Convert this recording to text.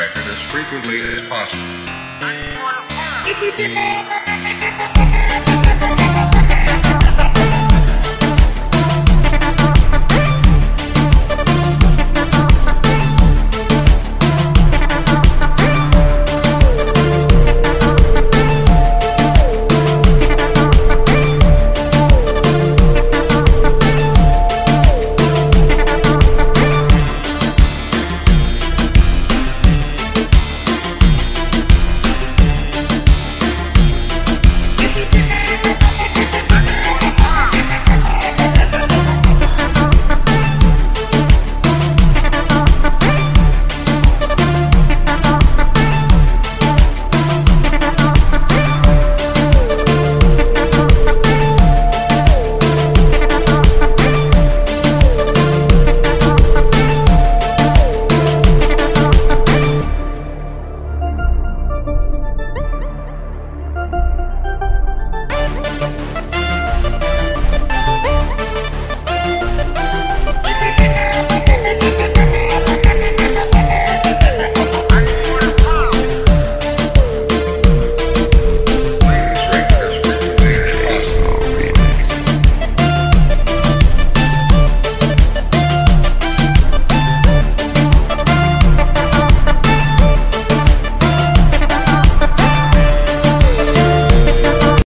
record as frequently as possible.